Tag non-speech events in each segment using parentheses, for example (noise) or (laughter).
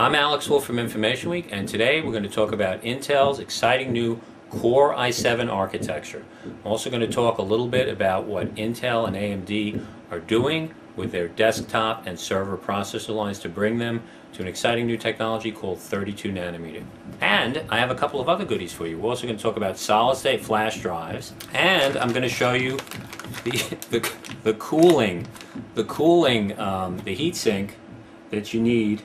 I'm Alex Wolfe from InformationWeek, and today we're going to talk about Intel's exciting new Core i7 architecture. I'm also going to talk a little bit about what Intel and AMD are doing with their desktop and server processor lines to bring them to an exciting new technology called 32 nanometer. And I have a couple of other goodies for you. We're also going to talk about solid state flash drives, and I'm going to show you the, (laughs) the, the cooling, the cooling, um, the heat sink that you need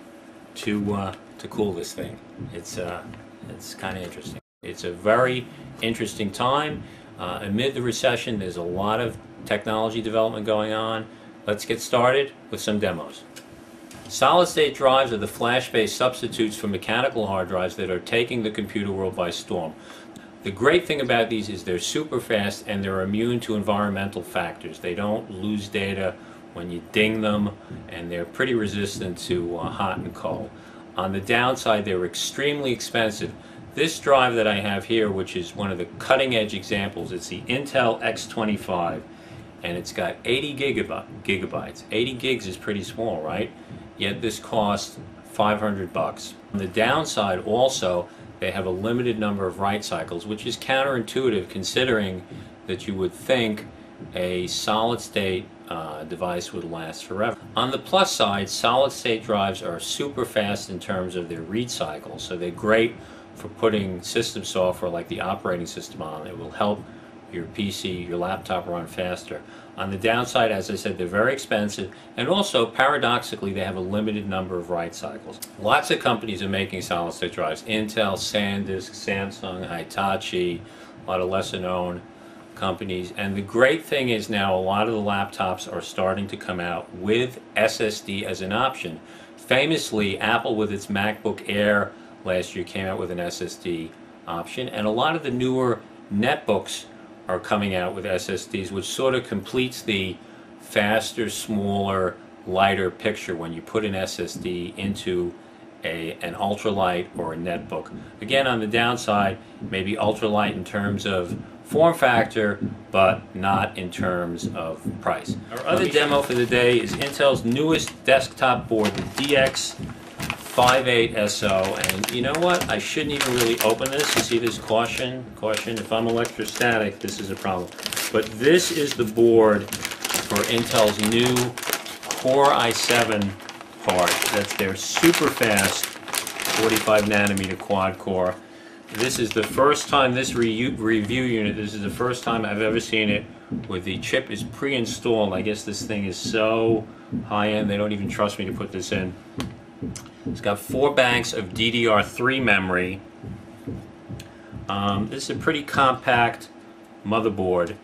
to uh, to cool this thing. It's uh, it's kind of interesting. It's a very interesting time. Uh, amid the recession, there's a lot of technology development going on. Let's get started with some demos. Solid-state drives are the flash-based substitutes for mechanical hard drives that are taking the computer world by storm. The great thing about these is they're super fast and they're immune to environmental factors. They don't lose data when you ding them, and they're pretty resistant to uh, hot and cold. On the downside, they're extremely expensive. This drive that I have here, which is one of the cutting edge examples, it's the Intel X25, and it's got 80 gigabytes. 80 gigs is pretty small, right? Yet this costs 500 bucks. On the downside also, they have a limited number of write cycles, which is counterintuitive considering that you would think a solid state uh, device would last forever. On the plus side, solid state drives are super fast in terms of their read cycle, so they're great for putting system software like the operating system on. It will help your PC, your laptop run faster. On the downside, as I said, they're very expensive, and also, paradoxically, they have a limited number of write cycles. Lots of companies are making solid-state drives. Intel, SanDisk, Samsung, Hitachi, a lot of lesser known companies. And the great thing is now a lot of the laptops are starting to come out with SSD as an option. Famously, Apple with its MacBook Air last year came out with an SSD option, and a lot of the newer netbooks are coming out with SSDs, which sort of completes the faster, smaller, lighter picture when you put an SSD into a, an ultralight or a netbook. Again, on the downside, maybe ultralight in terms of form factor, but not in terms of price. Our other demo for the day is Intel's newest desktop board, the DX58SO. And you know what? I shouldn't even really open this. You see this caution? Caution, if I'm electrostatic, this is a problem. But this is the board for Intel's new Core i7 part. That's their super fast 45 nanometer quad core. This is the first time this re review unit, this is the first time I've ever seen it where the chip is pre-installed. I guess this thing is so high-end they don't even trust me to put this in. It's got four banks of DDR3 memory. Um, this is a pretty compact motherboard.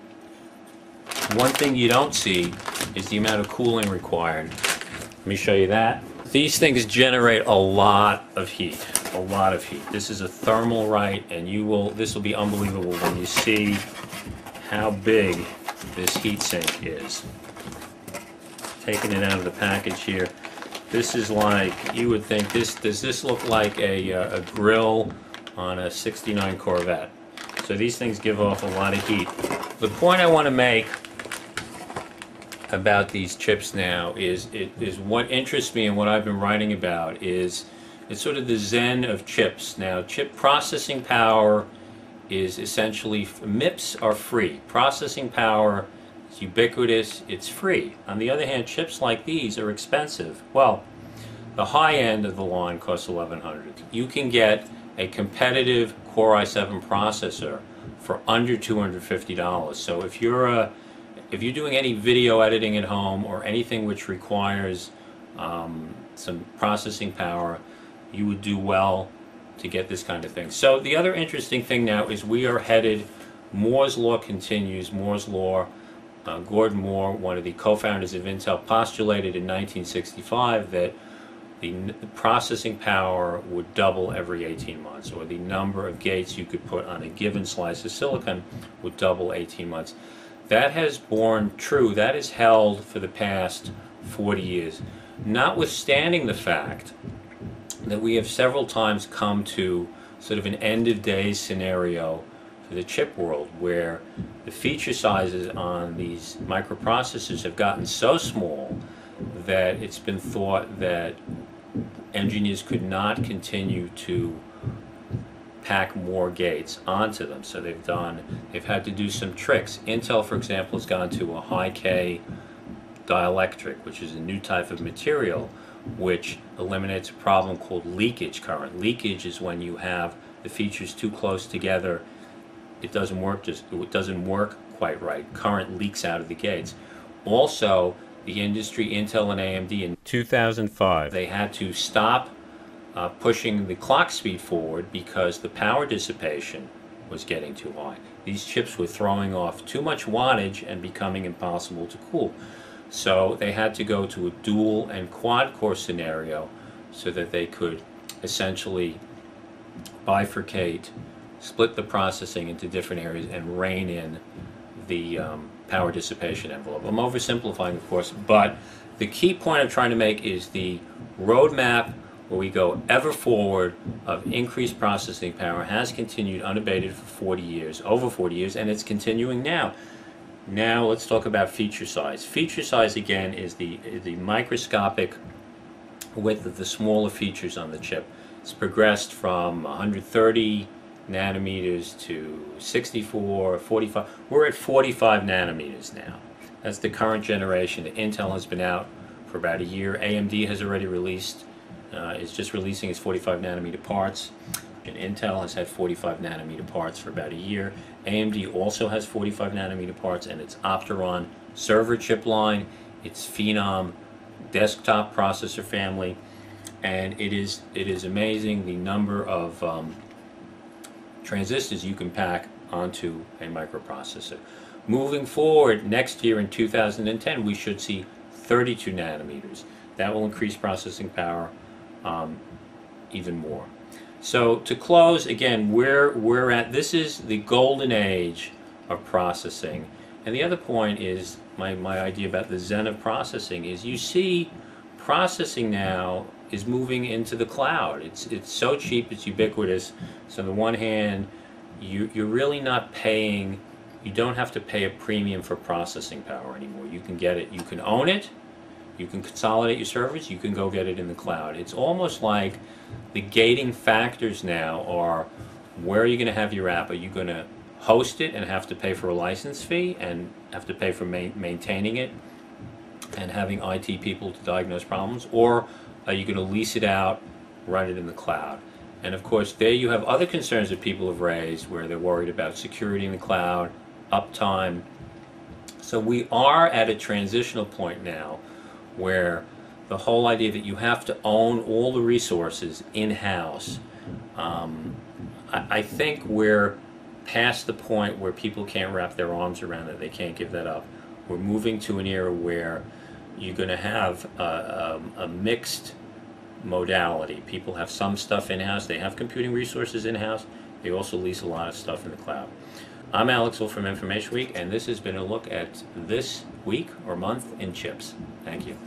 One thing you don't see is the amount of cooling required. Let me show you that. These things generate a lot of heat a lot of heat. This is a Thermalright, and you will. This will be unbelievable when you see how big this heatsink is. Taking it out of the package here. This is like you would think. This does this look like a, uh, a grill on a '69 Corvette? So these things give off a lot of heat. The point I want to make about these chips now is it is what interests me and what I've been writing about is it's sort of the zen of chips. Now, chip processing power is essentially, MIPS are free. Processing power is ubiquitous, it's free. On the other hand, chips like these are expensive. Well, the high end of the line costs 1100 You can get a competitive Core i7 processor for under $250. So if you're a if you're doing any video editing at home or anything which requires um, some processing power, you would do well to get this kind of thing. So the other interesting thing now is we are headed, Moore's Law continues, Moore's Law, uh, Gordon Moore, one of the co-founders of Intel, postulated in 1965 that the, the processing power would double every 18 months, or the number of gates you could put on a given slice of silicon would double 18 months. That has borne true, that is held for the past 40 years, notwithstanding the fact that we have several times come to sort of an end of days scenario the chip world where the feature sizes on these microprocessors have gotten so small that it's been thought that engineers could not continue to pack more gates onto them. So they've done, they've had to do some tricks. Intel, for example, has gone to a high K dielectric, which is a new type of material which eliminates a problem called leakage current. Leakage is when you have the features too close together, it doesn't work just it doesn't work quite right. Current leaks out of the gates. Also, the industry, Intel and AMD, in 2005, they had to stop uh, pushing the clock speed forward because the power dissipation was getting too high. These chips were throwing off too much wattage and becoming impossible to cool. So they had to go to a dual and quad core scenario so that they could essentially bifurcate, split the processing into different areas and rein in the um, power dissipation envelope. I'm oversimplifying, of course, but the key point I'm trying to make is the roadmap where we go ever forward of increased processing power has continued unabated for 40 years, over 40 years, and it's continuing now. Now let's talk about feature size. Feature size again is the, the microscopic width of the smaller features on the chip. It's progressed from 130 nanometers to 64, 45. We're at 45 nanometers now. That's the current generation. Intel has been out for about a year. AMD has already released, uh, is just releasing its 45 nanometer parts. And Intel has had 45 nanometer parts for about a year. AMD also has 45 nanometer parts and its Opteron server chip line, its Phenom desktop processor family, and it is it is amazing the number of um, transistors you can pack onto a microprocessor. Moving forward, next year in 2010, we should see 32 nanometers. That will increase processing power um, even more. So to close, again, we're, we're at, this is the golden age of processing. And the other point is, my, my idea about the zen of processing is you see processing now is moving into the cloud. It's, it's so cheap, it's ubiquitous. So on the one hand, you, you're really not paying, you don't have to pay a premium for processing power anymore. You can get it, you can own it, you can consolidate your servers, you can go get it in the cloud. It's almost like the gating factors now are where are you going to have your app? Are you going to host it and have to pay for a license fee and have to pay for ma maintaining it and having IT people to diagnose problems? Or are you going to lease it out, run it in the cloud? And of course, there you have other concerns that people have raised where they're worried about security in the cloud, uptime. So we are at a transitional point now where the whole idea that you have to own all the resources in-house, um, I, I, think we're past the point where people can't wrap their arms around it. They can't give that up. We're moving to an era where you're going to have a, a, a mixed modality. People have some stuff in-house. They have computing resources in-house. They also lease a lot of stuff in the cloud. I'm Alex Wolfe from InformationWeek, and this has been a look at this week or month in chips. Thank you.